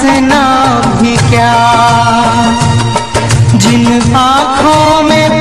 हंसना भी क्या? जिन आँखों में